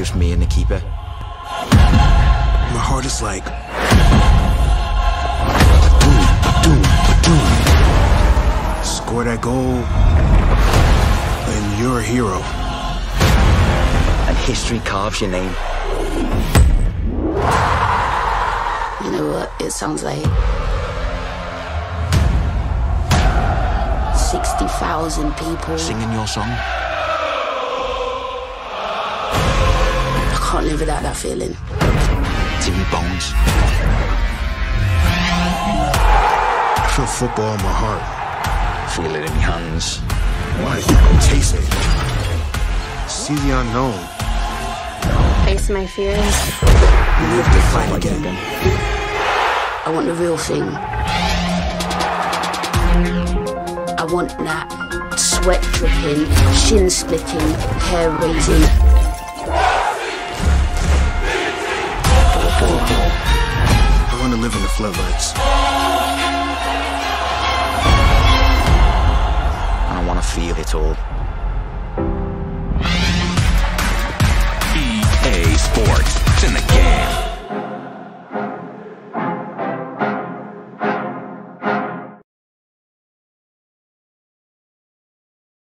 just me and the keeper. My heart is like. Boom, boom, boom. Score that goal, and you're a hero. And history carves your name. You know what it sounds like? 60,000 people. Singing your song. Can't live without that feeling. It's in bones. I feel football in my heart. Feel it in my hands. Why? Taste it. See the unknown. Face my fears. Live to fight again. I want the real thing. I want that sweat dripping, shin splitting, hair raising. Floodlights. I want to feel it all.